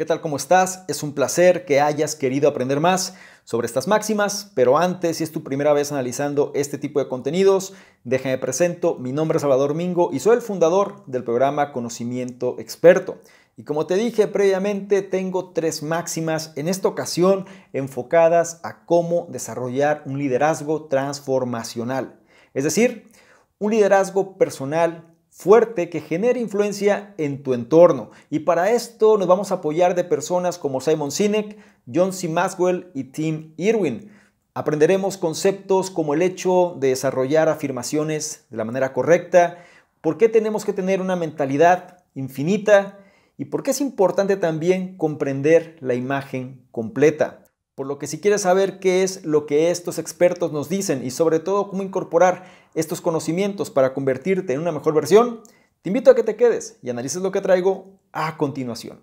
¿Qué tal? ¿Cómo estás? Es un placer que hayas querido aprender más sobre estas máximas, pero antes, si es tu primera vez analizando este tipo de contenidos, déjame presento, mi nombre es Salvador Mingo y soy el fundador del programa Conocimiento Experto. Y como te dije previamente, tengo tres máximas en esta ocasión enfocadas a cómo desarrollar un liderazgo transformacional. Es decir, un liderazgo personal fuerte que genere influencia en tu entorno. Y para esto nos vamos a apoyar de personas como Simon Sinek, John C. Maxwell y Tim Irwin. Aprenderemos conceptos como el hecho de desarrollar afirmaciones de la manera correcta, por qué tenemos que tener una mentalidad infinita y por qué es importante también comprender la imagen completa. Por lo que si quieres saber qué es lo que estos expertos nos dicen y sobre todo cómo incorporar estos conocimientos para convertirte en una mejor versión, te invito a que te quedes y analices lo que traigo a continuación.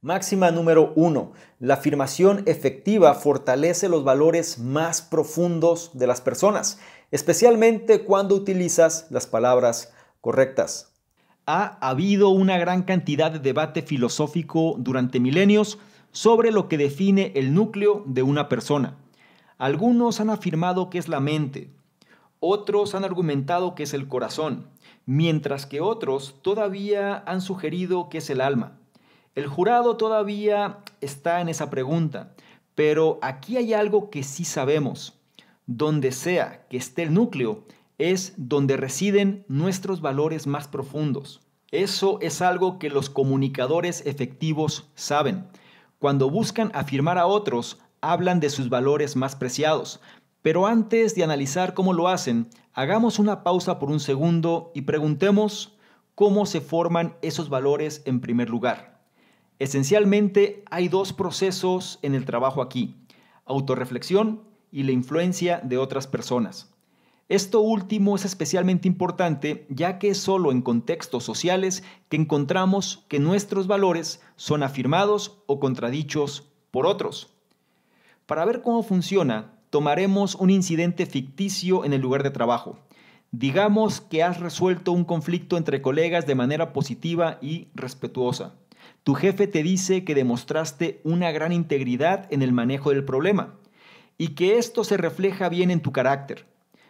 Máxima número 1. La afirmación efectiva fortalece los valores más profundos de las personas especialmente cuando utilizas las palabras correctas. Ha habido una gran cantidad de debate filosófico durante milenios sobre lo que define el núcleo de una persona. Algunos han afirmado que es la mente, otros han argumentado que es el corazón, mientras que otros todavía han sugerido que es el alma. El jurado todavía está en esa pregunta, pero aquí hay algo que sí sabemos donde sea que esté el núcleo, es donde residen nuestros valores más profundos. Eso es algo que los comunicadores efectivos saben. Cuando buscan afirmar a otros, hablan de sus valores más preciados. Pero antes de analizar cómo lo hacen, hagamos una pausa por un segundo y preguntemos cómo se forman esos valores en primer lugar. Esencialmente hay dos procesos en el trabajo aquí, autorreflexión y la influencia de otras personas. Esto último es especialmente importante ya que es solo en contextos sociales que encontramos que nuestros valores son afirmados o contradichos por otros. Para ver cómo funciona, tomaremos un incidente ficticio en el lugar de trabajo. Digamos que has resuelto un conflicto entre colegas de manera positiva y respetuosa. Tu jefe te dice que demostraste una gran integridad en el manejo del problema y que esto se refleja bien en tu carácter.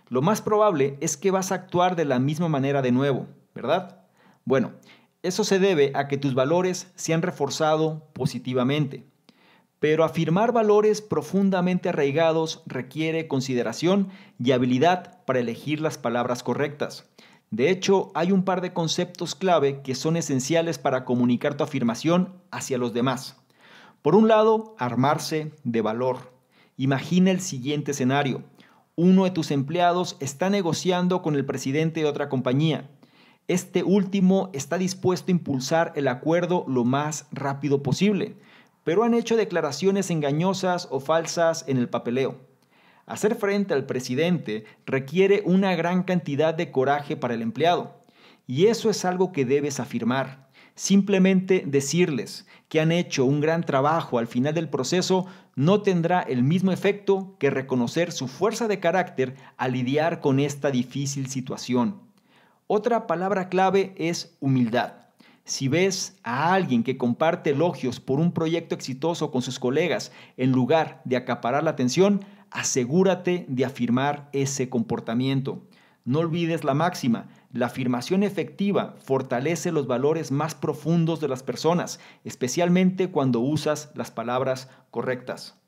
Lo más probable es que vas a actuar de la misma manera de nuevo, ¿verdad? Bueno, eso se debe a que tus valores se han reforzado positivamente. Pero afirmar valores profundamente arraigados requiere consideración y habilidad para elegir las palabras correctas. De hecho, hay un par de conceptos clave que son esenciales para comunicar tu afirmación hacia los demás. Por un lado, armarse de valor. Imagina el siguiente escenario. Uno de tus empleados está negociando con el presidente de otra compañía. Este último está dispuesto a impulsar el acuerdo lo más rápido posible, pero han hecho declaraciones engañosas o falsas en el papeleo. Hacer frente al presidente requiere una gran cantidad de coraje para el empleado, y eso es algo que debes afirmar. Simplemente decirles que han hecho un gran trabajo al final del proceso no tendrá el mismo efecto que reconocer su fuerza de carácter al lidiar con esta difícil situación. Otra palabra clave es humildad. Si ves a alguien que comparte elogios por un proyecto exitoso con sus colegas en lugar de acaparar la atención, asegúrate de afirmar ese comportamiento. No olvides la máxima, la afirmación efectiva fortalece los valores más profundos de las personas, especialmente cuando usas las palabras correctas.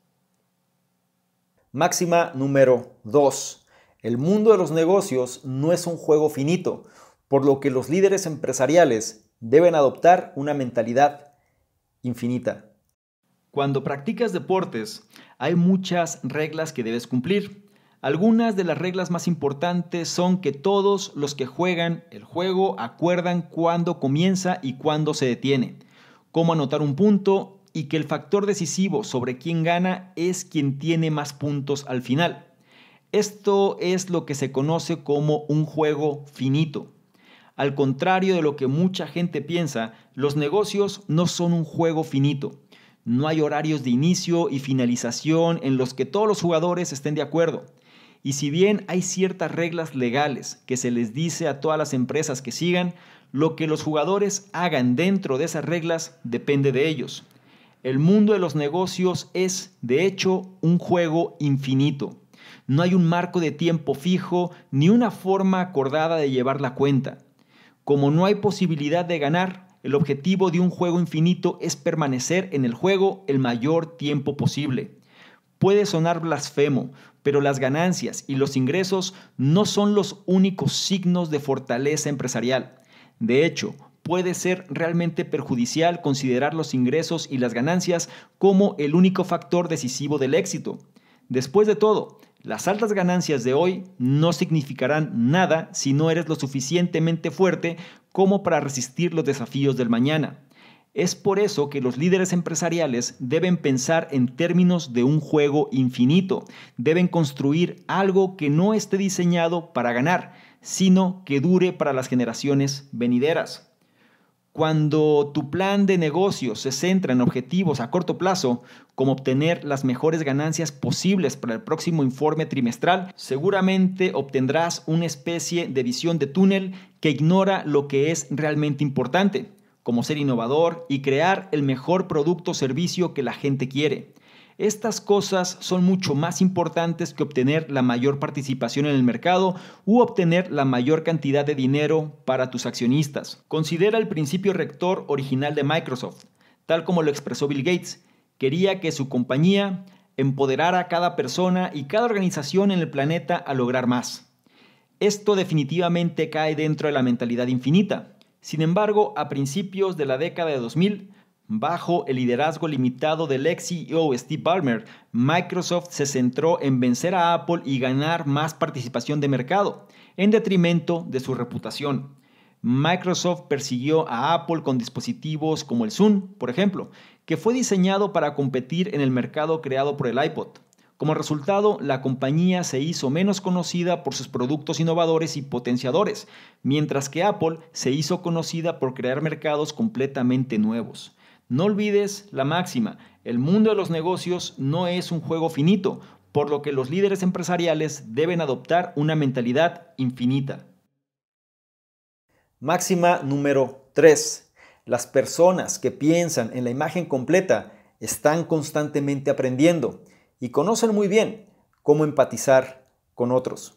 Máxima número 2. El mundo de los negocios no es un juego finito, por lo que los líderes empresariales deben adoptar una mentalidad infinita. Cuando practicas deportes, hay muchas reglas que debes cumplir. Algunas de las reglas más importantes son que todos los que juegan el juego acuerdan cuándo comienza y cuándo se detiene, cómo anotar un punto y que el factor decisivo sobre quién gana es quien tiene más puntos al final. Esto es lo que se conoce como un juego finito. Al contrario de lo que mucha gente piensa, los negocios no son un juego finito. No hay horarios de inicio y finalización en los que todos los jugadores estén de acuerdo. Y si bien hay ciertas reglas legales que se les dice a todas las empresas que sigan, lo que los jugadores hagan dentro de esas reglas depende de ellos. El mundo de los negocios es, de hecho, un juego infinito. No hay un marco de tiempo fijo ni una forma acordada de llevar la cuenta. Como no hay posibilidad de ganar, el objetivo de un juego infinito es permanecer en el juego el mayor tiempo posible. Puede sonar blasfemo, pero las ganancias y los ingresos no son los únicos signos de fortaleza empresarial. De hecho, puede ser realmente perjudicial considerar los ingresos y las ganancias como el único factor decisivo del éxito. Después de todo, las altas ganancias de hoy no significarán nada si no eres lo suficientemente fuerte como para resistir los desafíos del mañana. Es por eso que los líderes empresariales deben pensar en términos de un juego infinito. Deben construir algo que no esté diseñado para ganar, sino que dure para las generaciones venideras. Cuando tu plan de negocio se centra en objetivos a corto plazo, como obtener las mejores ganancias posibles para el próximo informe trimestral, seguramente obtendrás una especie de visión de túnel que ignora lo que es realmente importante, como ser innovador y crear el mejor producto o servicio que la gente quiere. Estas cosas son mucho más importantes que obtener la mayor participación en el mercado u obtener la mayor cantidad de dinero para tus accionistas. Considera el principio rector original de Microsoft, tal como lo expresó Bill Gates. Quería que su compañía empoderara a cada persona y cada organización en el planeta a lograr más. Esto definitivamente cae dentro de la mentalidad infinita. Sin embargo, a principios de la década de 2000, Bajo el liderazgo limitado del ex CEO Steve Ballmer, Microsoft se centró en vencer a Apple y ganar más participación de mercado, en detrimento de su reputación. Microsoft persiguió a Apple con dispositivos como el Zoom, por ejemplo, que fue diseñado para competir en el mercado creado por el iPod. Como resultado, la compañía se hizo menos conocida por sus productos innovadores y potenciadores, mientras que Apple se hizo conocida por crear mercados completamente nuevos. No olvides la máxima, el mundo de los negocios no es un juego finito, por lo que los líderes empresariales deben adoptar una mentalidad infinita. Máxima número 3. Las personas que piensan en la imagen completa están constantemente aprendiendo y conocen muy bien cómo empatizar con otros.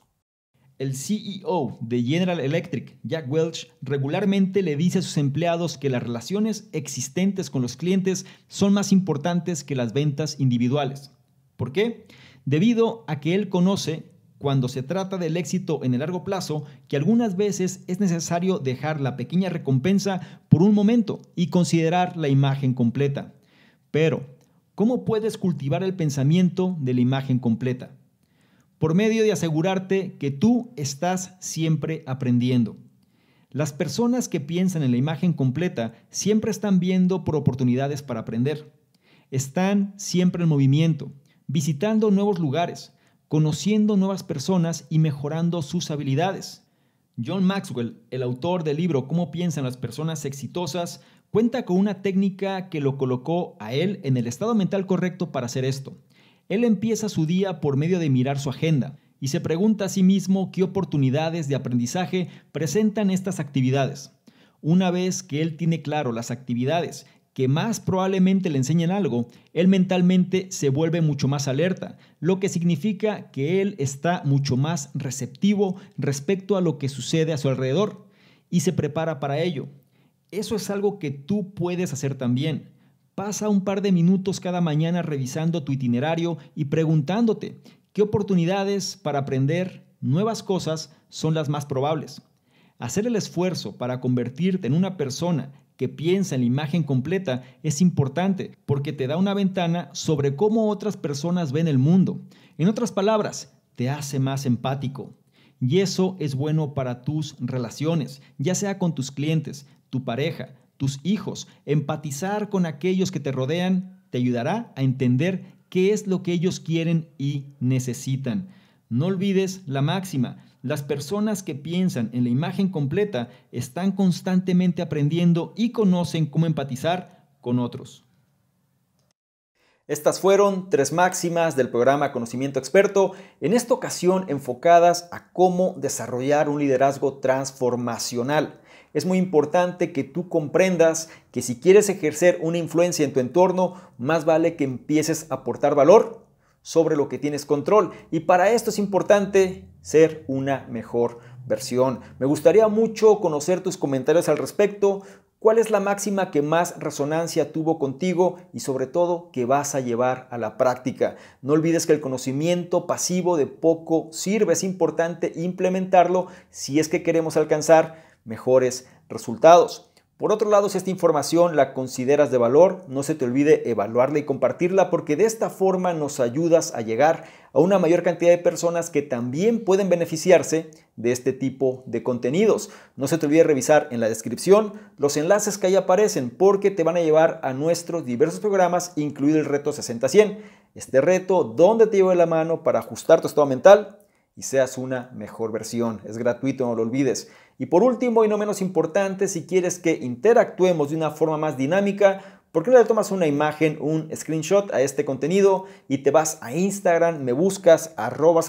El CEO de General Electric, Jack Welch, regularmente le dice a sus empleados que las relaciones existentes con los clientes son más importantes que las ventas individuales. ¿Por qué? Debido a que él conoce, cuando se trata del éxito en el largo plazo, que algunas veces es necesario dejar la pequeña recompensa por un momento y considerar la imagen completa. Pero, ¿cómo puedes cultivar el pensamiento de la imagen completa? por medio de asegurarte que tú estás siempre aprendiendo. Las personas que piensan en la imagen completa siempre están viendo por oportunidades para aprender. Están siempre en movimiento, visitando nuevos lugares, conociendo nuevas personas y mejorando sus habilidades. John Maxwell, el autor del libro Cómo piensan las personas exitosas, cuenta con una técnica que lo colocó a él en el estado mental correcto para hacer esto. Él empieza su día por medio de mirar su agenda y se pregunta a sí mismo qué oportunidades de aprendizaje presentan estas actividades. Una vez que él tiene claro las actividades que más probablemente le enseñan algo, él mentalmente se vuelve mucho más alerta, lo que significa que él está mucho más receptivo respecto a lo que sucede a su alrededor y se prepara para ello. Eso es algo que tú puedes hacer también. Pasa un par de minutos cada mañana revisando tu itinerario y preguntándote qué oportunidades para aprender nuevas cosas son las más probables. Hacer el esfuerzo para convertirte en una persona que piensa en la imagen completa es importante porque te da una ventana sobre cómo otras personas ven el mundo. En otras palabras, te hace más empático. Y eso es bueno para tus relaciones, ya sea con tus clientes, tu pareja, tus hijos, empatizar con aquellos que te rodean, te ayudará a entender qué es lo que ellos quieren y necesitan. No olvides la máxima. Las personas que piensan en la imagen completa están constantemente aprendiendo y conocen cómo empatizar con otros. Estas fueron tres máximas del programa Conocimiento Experto, en esta ocasión enfocadas a cómo desarrollar un liderazgo transformacional. Es muy importante que tú comprendas que si quieres ejercer una influencia en tu entorno, más vale que empieces a aportar valor sobre lo que tienes control. Y para esto es importante ser una mejor versión. Me gustaría mucho conocer tus comentarios al respecto. ¿Cuál es la máxima que más resonancia tuvo contigo y sobre todo que vas a llevar a la práctica? No olvides que el conocimiento pasivo de poco sirve. Es importante implementarlo si es que queremos alcanzar mejores resultados. Por otro lado, si esta información la consideras de valor, no se te olvide evaluarla y compartirla porque de esta forma nos ayudas a llegar a una mayor cantidad de personas que también pueden beneficiarse de este tipo de contenidos. No se te olvide revisar en la descripción los enlaces que ahí aparecen porque te van a llevar a nuestros diversos programas, incluido el reto 60-100. Este reto donde te llevo la mano para ajustar tu estado mental y seas una mejor versión. Es gratuito, no lo olvides. Y por último y no menos importante, si quieres que interactuemos de una forma más dinámica, ¿por qué no le tomas una imagen, un screenshot a este contenido y te vas a Instagram, me buscas arroba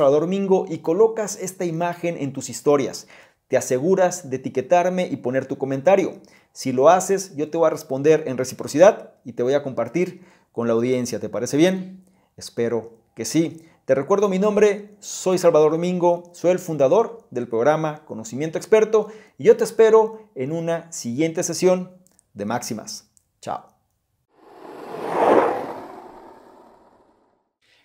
y colocas esta imagen en tus historias? Te aseguras de etiquetarme y poner tu comentario. Si lo haces, yo te voy a responder en reciprocidad y te voy a compartir con la audiencia. ¿Te parece bien? Espero que sí. Te recuerdo mi nombre, soy Salvador Domingo, soy el fundador del programa Conocimiento Experto y yo te espero en una siguiente sesión de Máximas. Chao.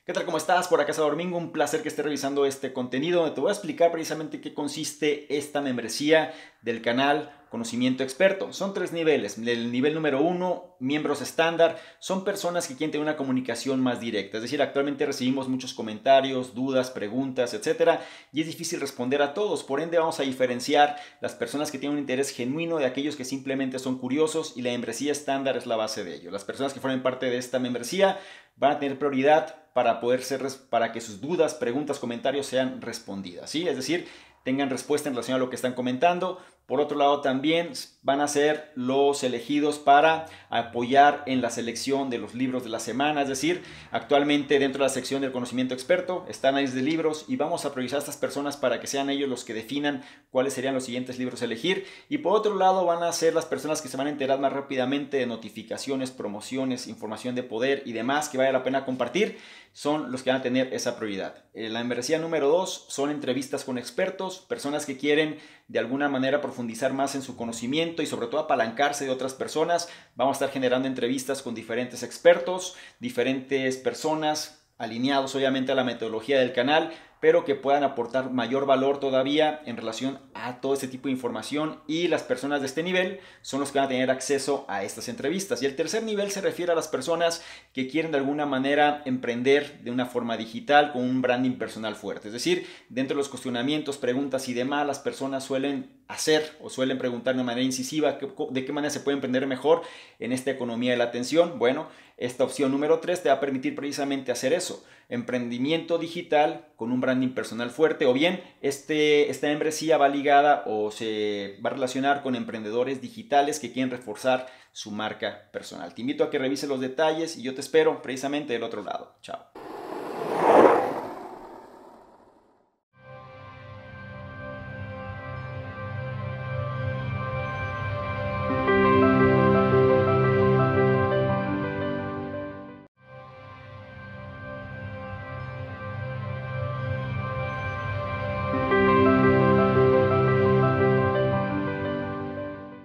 ¿Qué tal? ¿Cómo estás? Por acá Salvador Domingo, un placer que estés revisando este contenido te voy a explicar precisamente qué consiste esta membresía del canal conocimiento experto. Son tres niveles. El nivel número uno, miembros estándar, son personas que quieren tener una comunicación más directa. Es decir, actualmente recibimos muchos comentarios, dudas, preguntas, etcétera, y es difícil responder a todos. Por ende, vamos a diferenciar las personas que tienen un interés genuino de aquellos que simplemente son curiosos y la membresía estándar es la base de ello. Las personas que formen parte de esta membresía van a tener prioridad para poder ser para que sus dudas, preguntas, comentarios sean respondidas, ¿sí? Es decir, tengan respuesta en relación a lo que están comentando. Por otro lado, también van a ser los elegidos para apoyar en la selección de los libros de la semana. Es decir, actualmente dentro de la sección del conocimiento experto están ahí de libros y vamos a priorizar a estas personas para que sean ellos los que definan cuáles serían los siguientes libros a elegir. Y por otro lado, van a ser las personas que se van a enterar más rápidamente de notificaciones, promociones, información de poder y demás que vale la pena compartir son los que van a tener esa prioridad. Eh, la membresía número dos son entrevistas con expertos, personas que quieren de alguna manera profundizar más en su conocimiento y sobre todo apalancarse de otras personas. Vamos a estar generando entrevistas con diferentes expertos, diferentes personas alineados obviamente a la metodología del canal pero que puedan aportar mayor valor todavía en relación a todo este tipo de información y las personas de este nivel son los que van a tener acceso a estas entrevistas. Y el tercer nivel se refiere a las personas que quieren de alguna manera emprender de una forma digital con un branding personal fuerte. Es decir, dentro de los cuestionamientos, preguntas y demás, las personas suelen hacer o suelen preguntar de manera incisiva de qué manera se puede emprender mejor en esta economía de la atención. Bueno, esta opción número 3 te va a permitir precisamente hacer eso, emprendimiento digital con un branding personal fuerte o bien este, esta membresía va ligada o se va a relacionar con emprendedores digitales que quieren reforzar su marca personal. Te invito a que revises los detalles y yo te espero precisamente del otro lado. Chao.